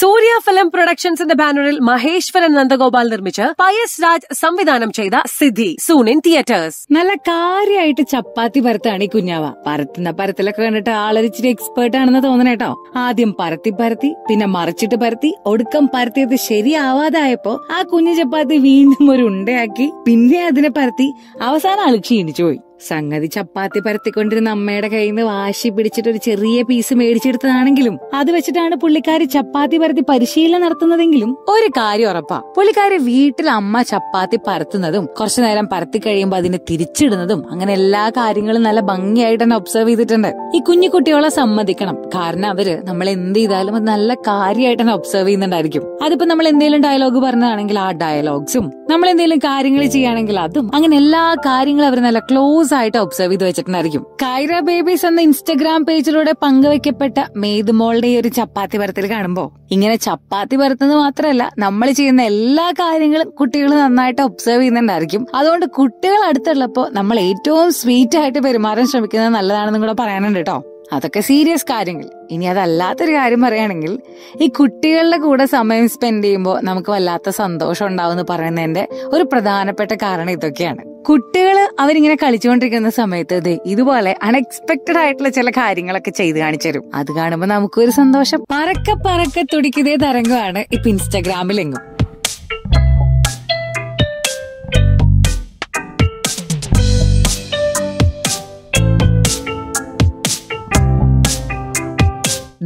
സൂര്യ film പ്രൊഡക്ഷൻസിന്റെ ബാനറിൽ മഹേശ്വരൻ നന്ദഗോപാൽ നിർമ്മിച്ച് പയസ് രാജ് സംവിധാനം ചെയ്ത സിദ്ധി സൂൺ ഇൻ തിയേറ്റേഴ്സ്. നല്ല കാര്യമായിട്ട് ചപ്പാത്തി പരത്താണ് ഈ കുഞ്ഞാവ. പരത്തുന്ന പരത്തിലൊക്കെ കണ്ടിട്ട് ആളൊരിച്ചിരി എക്സ്പേർട്ട് ആണെന്ന് തോന്നണേട്ടോ ആദ്യം പരത്തി പരത്തി പിന്നെ മറിച്ചിട്ട് പരത്തി ഒടുക്കം പരത്തിയത് ശരിയാവാതായപ്പോ ആ കുഞ്ഞു ചപ്പാത്തി വീണ്ടും ഒരു ഉണ്ടയാക്കി പിന്നെ അതിനെ പരത്തി അവസാനം ആൾ ക്ഷീണിച്ചു പോയി. സംഗതി ചപ്പാത്തി പരത്തിക്കൊണ്ടിരുന്ന അമ്മയുടെ കയ്യിൽ നിന്ന് വാശി പിടിച്ചിട്ട് ഒരു ചെറിയ പീസ് മേടിച്ചെടുത്തതാണെങ്കിലും അത് വെച്ചിട്ടാണ് പുള്ളിക്കാരി ചപ്പാത്തി പരത്തി പരിശീലനം നടത്തുന്നതെങ്കിലും ഒരു കാര്യം ഉറപ്പാ. പുള്ളിക്കാരി വീട്ടിൽ അമ്മ ചപ്പാത്തി പരത്തുന്നതും കുറച്ചു നേരം പരത്തി കഴിയുമ്പോൾ അതിനെ തിരിച്ചിടുന്നതും അങ്ങനെ എല്ലാ കാര്യങ്ങളും നല്ല ഭംഗിയായിട്ട് തന്നെ ഒബ്സർവ് ചെയ്തിട്ടുണ്ട്. ഈ കുഞ്ഞു കുട്ടികളെ സമ്മതിക്കണം. കാരണം അവർ നമ്മൾ എന്ത് ചെയ്താലും അത് നല്ല കാര്യമായിട്ട് തന്നെ ഒബ്സർവ് ചെയ്യുന്നുണ്ടായിരിക്കും. അതിപ്പോ നമ്മൾ എന്തെങ്കിലും ഡയലോഗ് പറഞ്ഞതാണെങ്കിൽ ആ ഡയലോഗ്സും നമ്മൾ എന്തെങ്കിലും കാര്യങ്ങൾ ചെയ്യുകയാണെങ്കിൽ അതും അങ്ങനെ എല്ലാ കാര്യങ്ങളും അവർ നല്ല ക്ലോസ് ആയിട്ട് ഒബ്സർവ് ചെയ്ത് വെച്ചിട്ടുണ്ടായിരിക്കും. കൈറ ബേബീസ് എന്ന ഇൻസ്റ്റഗ്രാം പേജിലൂടെ പങ്കുവെക്കപ്പെട്ട മേതുമോളുടെ ഈ ഒരു ചപ്പാത്തി പരത്തിൽ കാണുമ്പോ ഇങ്ങനെ ചപ്പാത്തി പരത്തുന്നത് മാത്രമല്ല നമ്മൾ ചെയ്യുന്ന എല്ലാ കാര്യങ്ങളും കുട്ടികൾ നന്നായിട്ട് ഒബ്സർവ് ചെയ്യുന്നുണ്ടായിരിക്കും. അതുകൊണ്ട് കുട്ടികൾ അടുത്തുള്ളപ്പോ നമ്മൾ ഏറ്റവും സ്വീറ്റ് ആയിട്ട് പെരുമാറാൻ ശ്രമിക്കുന്നത് നല്ലതാണെന്നും കൂടെ പറയാനുണ്ട് കേട്ടോ അതൊക്കെ സീരിയസ് കാര്യങ്ങൾ. ഇനി അതല്ലാത്തൊരു കാര്യം പറയുകയാണെങ്കിൽ ഈ കുട്ടികളുടെ കൂടെ സമയം സ്പെൻഡ് ചെയ്യുമ്പോൾ നമുക്ക് വല്ലാത്ത സന്തോഷം ഉണ്ടാവും എന്ന് പറയുന്നതിന്റെ ഒരു പ്രധാനപ്പെട്ട കാരണം ഇതൊക്കെയാണ്. കുട്ടികൾ അവരിങ്ങനെ കളിച്ചുകൊണ്ടിരിക്കുന്ന സമയത്ത് ദേ ഇതുപോലെ അൺഎക്സ്പെക്ടഡ് ആയിട്ടുള്ള ചില കാര്യങ്ങളൊക്കെ ചെയ്ത് കാണിച്ചു തരും അത് കാണുമ്പോൾ നമുക്കൊരു സന്തോഷം. പറക്ക പറക്ക തുടിക്കുന്നേ തരംഗമാണ് ഇപ്പൊ ഇൻസ്റ്റാഗ്രാമിലെങ്ങും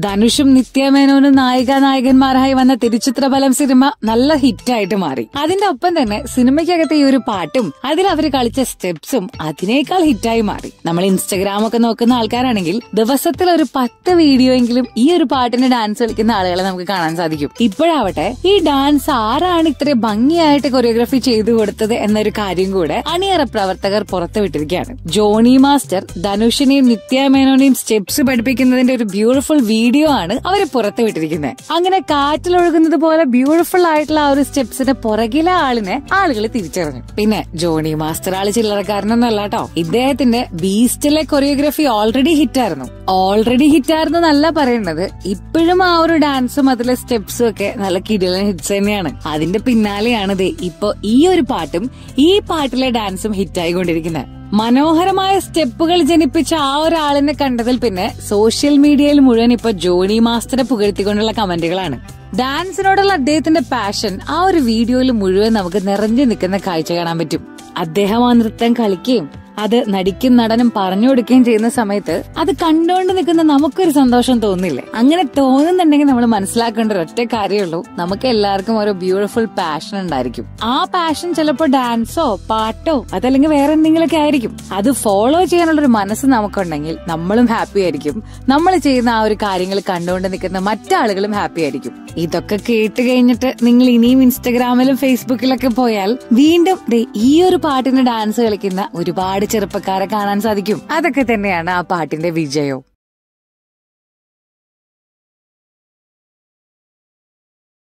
ധനുഷും നിത്യമേനോനും നായിക നായകന്മാരായി വന്ന തിരുച്ചിത്രഫലം സിനിമ നല്ല ഹിറ്റായിട്ട് മാറി. അതിന്റെ ഒപ്പം തന്നെ സിനിമയ്ക്കകത്തെ ഈ ഒരു പാട്ടും അതിൽ അവർ കളിച്ച സ്റ്റെപ്സും അതിനേക്കാൾ ഹിറ്റായി മാറി. നമ്മൾ ഇൻസ്റ്റഗ്രാം ഒക്കെ നോക്കുന്ന ആൾക്കാരാണെങ്കിൽ ദിവസത്തിൽ ഒരു പത്ത് വീഡിയോ എങ്കിലും ഈ ഒരു പാട്ടിന് ഡാൻസ് കളിക്കുന്ന ആളുകളെ നമുക്ക് കാണാൻ സാധിക്കും. ഇപ്പോഴാവട്ടെ ഈ ഡാൻസ് ആരാണ് ഇത്ര ഭംഗിയായിട്ട് കൊറിയോഗ്രഫി ചെയ്തു കൊടുത്തത് എന്നൊരു കാര്യം കൂടെ അണിയറ പ്രവർത്തകർ പുറത്തുവിട്ടിരിക്കുകയാണ്. ജോണി മാസ്റ്റർ ധനുഷിനെയും നിത്യാമേനോനെയും സ്റ്റെപ്സ് പഠിപ്പിക്കുന്നതിന്റെ ഒരു ബ്യൂട്ടിഫുൾ വീഡിയോ ആണ് അവർ പുറത്തുവിട്ടിരിക്കുന്നത് അങ്ങനെ കാറ്റിലൊഴുകുന്നത് പോലെ ബ്യൂട്ടിഫുൾ ആയിട്ടുള്ള ആ ഒരു സ്റ്റെപ്സിന് പുറകിലെ ആളിനെ ആളുകൾ തിരിച്ചറിഞ്ഞു. പിന്നെ ജോണി മാസ്റ്റർ ആൾ ചില്ലറക്കാരനൊന്നും അല്ല കേട്ടോ ഇദ്ദേഹത്തിന്റെ ബീസ്റ്റിലെ കൊറിയോഗ്രഫി ഓൾറെഡി ഹിറ്റായിരുന്നു ഓൾറെഡി ഹിറ്റായിരുന്നു എന്നല്ല പറയുന്നത് ഇപ്പോഴും ആ ഒരു ഡാൻസും അതിലെ സ്റ്റെപ്സും ഒക്കെ നല്ല കിടിലൻ ഹിറ്റ്സ് തന്നെയാണ്. അതിന്റെ പിന്നാലെയാണ് ദേ ഇപ്പൊ ഈ ഒരു പാട്ടും ഈ പാട്ടിലെ ഡാൻസും ഹിറ്റായിക്കൊണ്ടിരിക്കുന്നത് മനോഹരമായ സ്റ്റെപ്പുകൾ ജനിപ്പിച്ച ആ ഒരാളിനെ കണ്ടതിൽ പിന്നെ സോഷ്യൽ മീഡിയയിൽ മുഴുവൻ ഇപ്പൊ ജോണി മാസ്റ്ററെ പുകഴ്ത്തിക്കൊണ്ടുള്ള കമന്റുകളാണ്. ഡാൻസിനോടുള്ള അദ്ദേഹത്തിന്റെ പാഷൻ ആ ഒരു വീഡിയോയിൽ മുഴുവൻ നമുക്ക് നിറഞ്ഞു നിൽക്കുന്ന കാഴ്ച കാണാൻ പറ്റും. അദ്ദേഹം ആ നൃത്തം കളിക്കുകയും അത് നടിക്കും നടനും പറഞ്ഞു കൊടുക്കുകയും ചെയ്യുന്ന സമയത്ത് അത് കണ്ടുകൊണ്ട് നിൽക്കുന്ന നമുക്കൊരു സന്തോഷം തോന്നില്ലേ? അങ്ങനെ തോന്നുന്നുണ്ടെങ്കിൽ നമ്മൾ മനസ്സിലാക്കേണ്ട ഒരൊറ്റ കാര്യമുള്ളൂ. നമുക്ക് എല്ലാവർക്കും ഓരോ ബ്യൂട്ടിഫുൾ പാഷൻ ഉണ്ടായിരിക്കും. ആ പാഷൻ ചിലപ്പോൾ ഡാൻസോ പാട്ടോ അതല്ലെങ്കിൽ വേറെ എന്തെങ്കിലുമൊക്കെ ആയിരിക്കും. അത് ഫോളോ ചെയ്യാനുള്ള ഒരു മനസ്സ് നമുക്കുണ്ടെങ്കിൽ നമ്മളും ഹാപ്പി ആയിരിക്കും. നമ്മൾ ചെയ്യുന്ന ആ ഒരു കാര്യങ്ങൾ കണ്ടുകൊണ്ട് നിൽക്കുന്ന മറ്റാളുകളും ഹാപ്പി ആയിരിക്കും. ഇതൊക്കെ കേട്ട് കഴിഞ്ഞിട്ട് നിങ്ങൾ ഇനിയും ഇൻസ്റ്റഗ്രാമിലും ഫേസ്ബുക്കിലൊക്കെ പോയാൽ വീണ്ടും ഈ ഒരു പാട്ടിന് ഡാൻസ് കളിക്കുന്ന ഒരുപാട് ചെറുപ്പക്കാരെ കാണാൻ സാധിക്കും. അതൊക്കെ തന്നെയാണ് ആ പാട്ടിന്റെ വിജയവും.